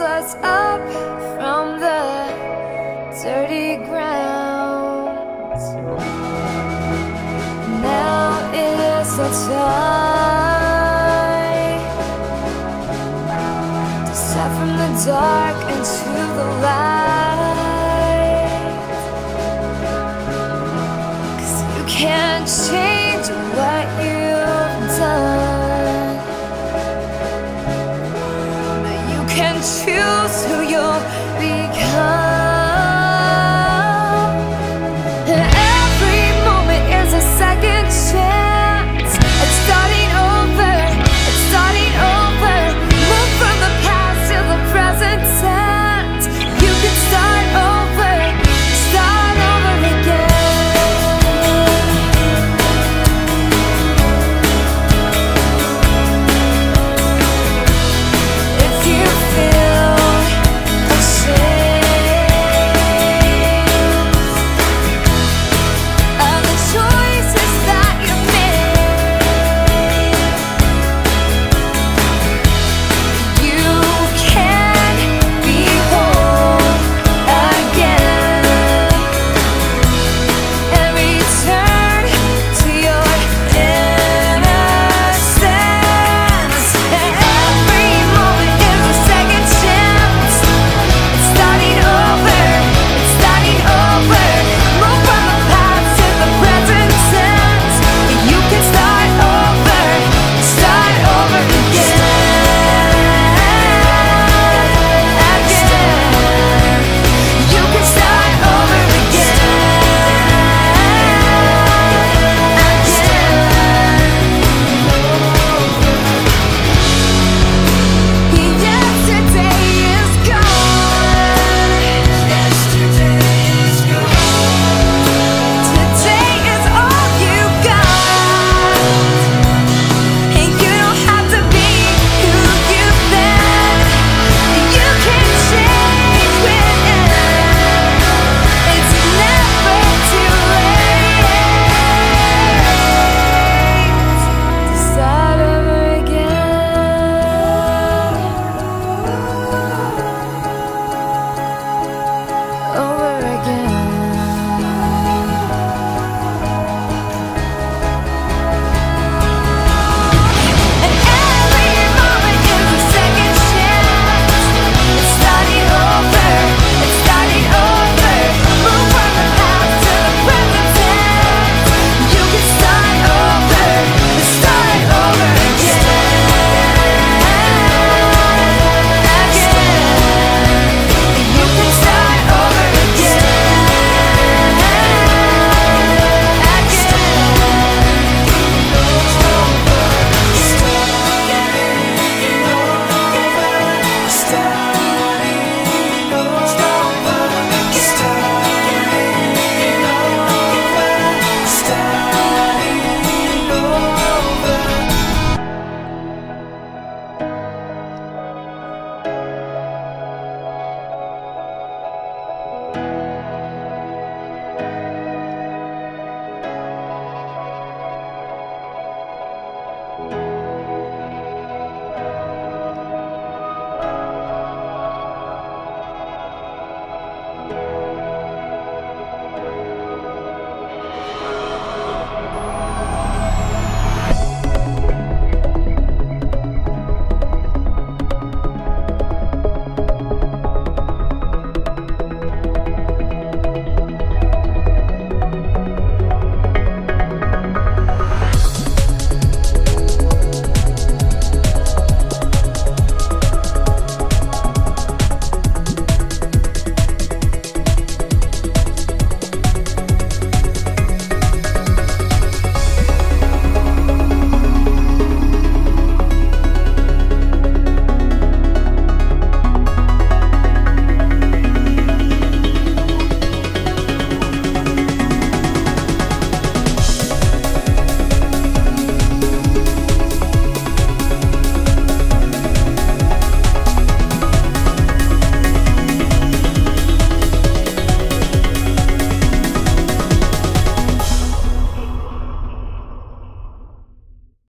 us up from the dirty ground. Now is the time to step from the dark into the light. Cause you can't change.